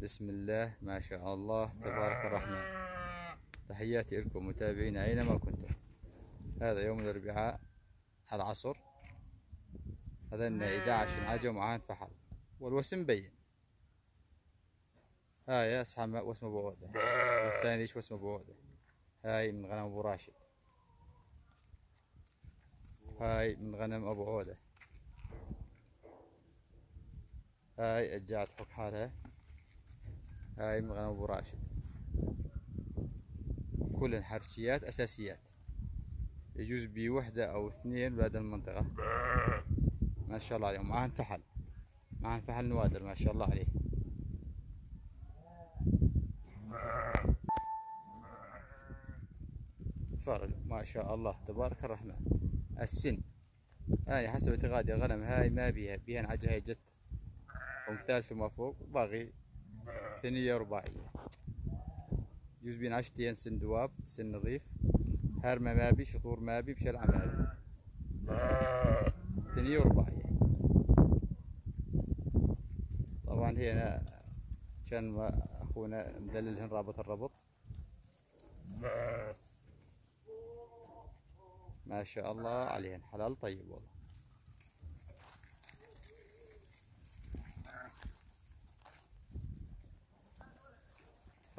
بسم الله ما شاء الله تبارك الرحمن. تحياتي لكم متابعينا أينما كنتم. هذا يوم الأربعاء العصر. هذا 11 عجم وعان فحل. والوسم بين. هاي أصحى واسمه بوعودة والثاني إيش واسمه بوعودة هاي من غنم أبو راشد. هاي من غنم أبو عودة. هاي الجعد حق حالها. هاي من غنم أبو راشد. كل الحرشيات أساسيات. يجوز بوحدة أو اثنين بهذه المنطقة. ما شاء الله عليهم. معهن فحل معهن فحل نوادر ما شاء الله عليه. فرق. ما شاء الله. تبارك الرحمن. السن. يعني حسب اعتقادي الغنم هاي ما بيها. بيها نعجها جت. ومثال فيما فوق. باقي ثنية رباعية. يجوز بين عشتين سن دواب سن نظيف. هرمة ما بي شطور ما بي بشلعة ما بي ثنية ورباعية طبعا هنا كان أخونا مدللهن رابط الربط. ما شاء الله عليهن حلال طيب والله.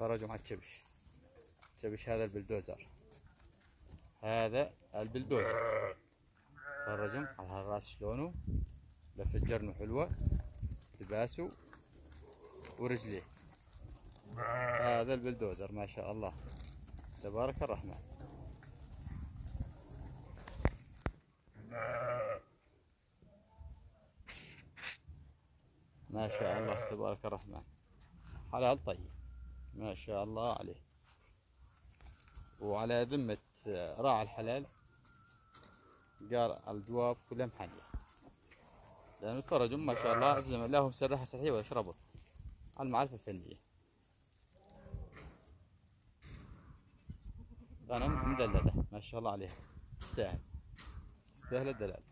فرجوا مع الكبش كبش هذا البلدوزر. هذا البلدوزر. فرجوا على الراس شلونه لف الجرن حلوة. لباسه ورجليه. هذا البلدوزر ما شاء الله. تبارك الرحمن. ما شاء الله تبارك الرحمن. حلال طيب. ما شاء الله عليه. وعلى ذمة راعي الحلال قال الدواب كلها محلية. لأنه الترجم ما شاء الله لهم سرحة سرحية ويشربوا على المعرفة الفنية. غنم مدللة ما شاء الله عليها. تستاهل. تستاهل الدلال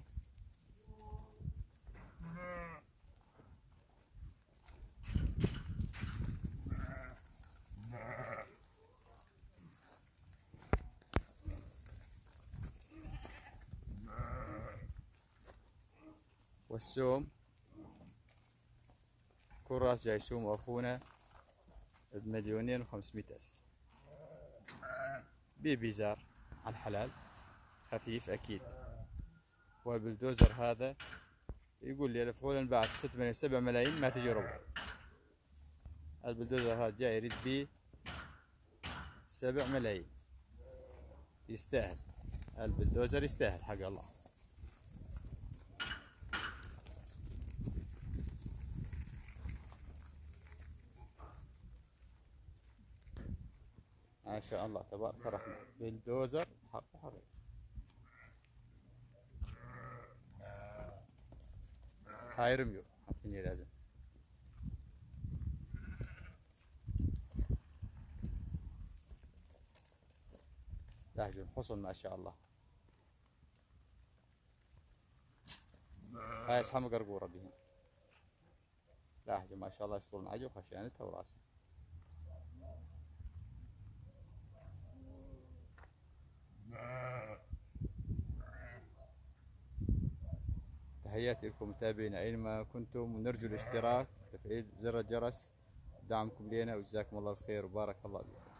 والسوم. كل راس جاي سوم أخونا بمليونين وخمسمائة ألف. بيبيزار على الحلال. خفيف أكيد. والبلدوزر هذا يقول لي الفحول بعد ست ملايين سبع ملايين ما تجي ربع البلدوزر هذا جاي يريد بيه سبع ملايين. يستاهل. البلدوزر يستاهل حق الله. ما شاء الله تبارك الرحمن بالدوزر حق حقيقي هاي رميو حاطيني لازم. لهجون حصن ما شاء الله. هاي اصحاب قرقورة بهم لهجون ما شاء الله يشطون عجو خشانتها وراسها. تحياتي لكم متابعينا اينما كنتم ونرجو الاشتراك وتفعيل زر الجرس. دعمكم لنا وجزاكم الله الخير. وبارك الله فيكم.